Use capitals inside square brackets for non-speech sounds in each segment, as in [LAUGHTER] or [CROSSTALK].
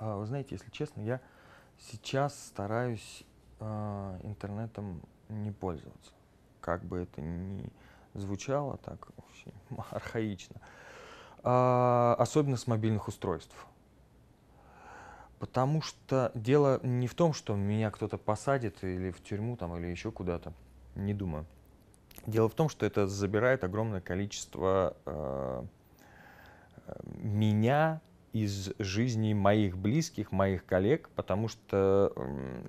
А, Вы знаете, если честно, я сейчас стараюсь а, интернетом не пользоваться. Как бы это ни звучало так очень [LAUGHS] архаично. А, Особенно с мобильных устройств. Потому что дело не в том, что меня кто-то посадит или в тюрьму там, или еще куда-то. Не думаю. Дело в том, что это забирает огромное количество э, меня из жизни моих близких, моих коллег, потому что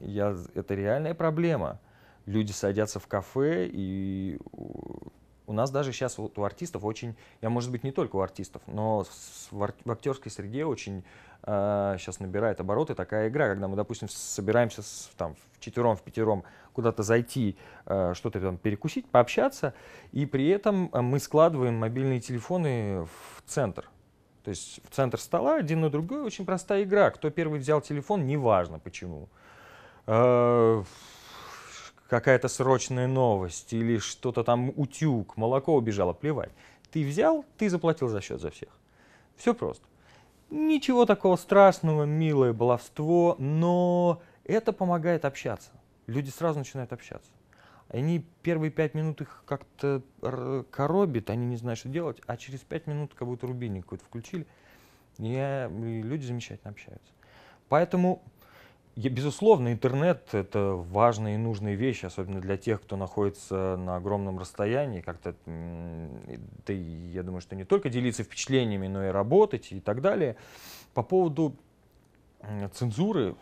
я, это реальная проблема. Люди садятся в кафе, и у, нас даже сейчас вот у артистов очень, я может быть не только у артистов, но в, актерской среде очень сейчас набирает обороты такая игра, когда мы, допустим, собираемся с, там, в четвером, в пятером куда-то зайти, э, что-то там перекусить, пообщаться, и при этом э, мы складываем мобильные телефоны в центр. То есть в центр стола один на другой очень простая игра. Кто первый взял телефон, неважно почему. Э, Какая-то срочная новость или что-то там утюг, молоко убежало, плевать. Ты взял, ты заплатил за счет за всех. Все просто. Ничего такого страшного, милое баловство, но это помогает общаться. Люди сразу начинают общаться. Они первые пять минут их как-то коробит, они не знают, что делать, а через пять минут как будто рубильник какой-то включили, и, и люди замечательно общаются. Поэтому, я- безусловно, интернет — это важная и нужная вещь, особенно для тех, кто находится на огромном расстоянии, как-то, да я думаю, что не только делиться впечатлениями, но и работать и так далее. По поводу цензуры,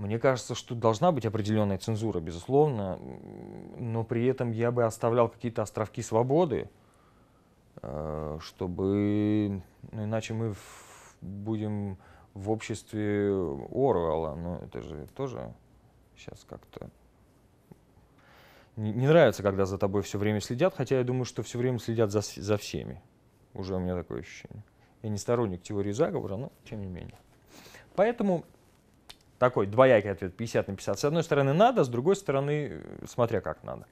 мне кажется, что должна быть определенная цензура, безусловно, но при этом я бы оставлял какие-то островки свободы, э, чтобы, ну, иначе мы в- будем в обществе Оруэлла, но это же тоже сейчас как-то не, не нравится, когда за тобой все время следят, хотя я думаю, что все время следят за, за всеми. Уже у меня такое ощущение. Я не сторонник теории заговора, но тем не менее. Поэтому такой двоякий ответ 50 на 50. С одной стороны надо, с другой стороны, смотря как надо.